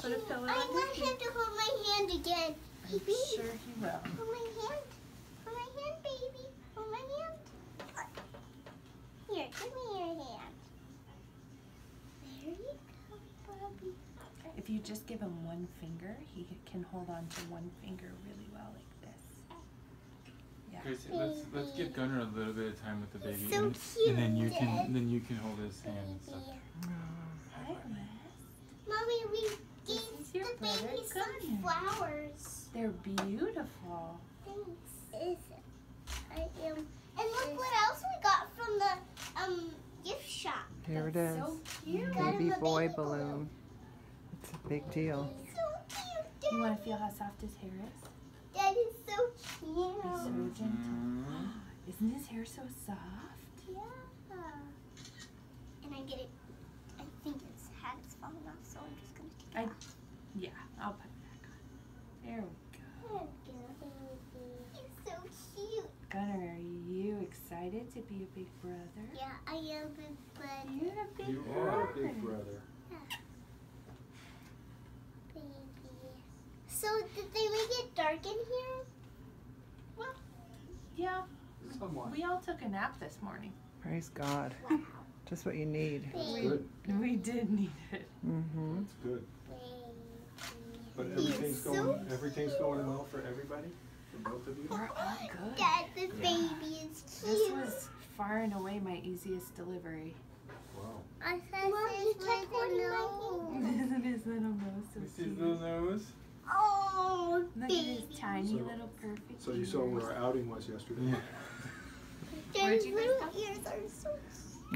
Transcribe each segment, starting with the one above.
put a pillow I on his want him to hold my hand again. I'm Baby, sure he will. hold my hand. Hold my hand, baby. Hold my hand. Here, give me your hand. There you go, Bobby. If you just give him one finger, he can hold on to one finger really well like this. Yeah. Gracie, let's let's give Gunnar a little bit of time with the baby, He's so and, cute, and then you can then you can hold his hand and stuff. Hi, Wes. Mommy, we This gave is your the brother baby Some flowers. They're beautiful. Thanks. Is I am. And look what else we got from the um gift shop. Here it That's is. So cute. Got Baby boy baby balloon. It's a big deal. He's so cute. Dad. You want to feel how soft his hair is? That is so He's cute. so gentle. Mhm. Isn't his hair so soft? Yeah. And I get it. I think his hat is falling off, so I'm just gonna take it I- off. Yeah, I'll put it back on. There we go. He's so cute. Gunnar, are you excited to be a big brother? Yeah, I am a big brother. You're a big You brother. are a big brother. Baby. So did they make it dark in here? Well, yeah, Somewhat. we all took a nap this morning. Praise God. Wow. Just what you need. Baby. Good. We did need it. Mm-hmm. That's good. But He's everything's so going everything's going well for everybody? For both of you? We're all oh good. Dad, the baby is cute. This was far and away my easiest delivery. Wow. I said Mom, you kept holding my hand. Isn't his little nose so You his cute? little nose? Oh, Look baby. at his tiny So- little perfect So you saw ears. where our outing was yesterday? Yeah. Where'd you little go? ears are so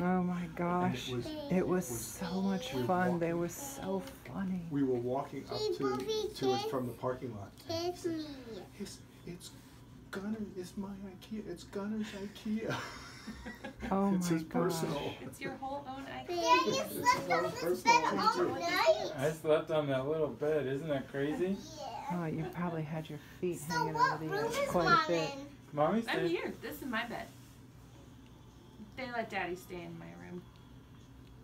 Oh my gosh. it was- It was was- so much we fun. They were so funny. We were walking up to, to it from the parking lot. Kiss me. It's, it's Gunnar, it's my IKEA, it's Gunnar's IKEA. Oh It's my his gosh. personal. It's your whole own Daddy, idea. you slept on this bed all, all thank you. night. I slept on that little bed. Isn't that crazy? Yeah. Oh, you probably had your feet So hanging what over the room edge quite mom a bit. in? Mommy I'm here. This is my bed. They let Daddy stay in my room,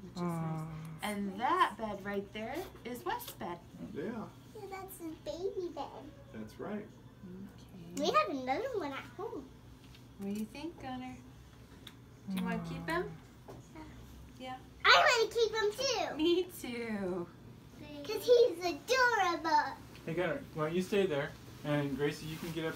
which is nice. Oh, And that bed right there is West's bed. Yeah, Yeah, that's his baby bed. that's right. We Okay. have another one at home. What do you think, Gunnar? Do you want to keep him? Yeah. yeah. I want to keep him too. Me too. Because he's adorable. Hey Gunnar, why don't you stay there? And Gracie, you can get up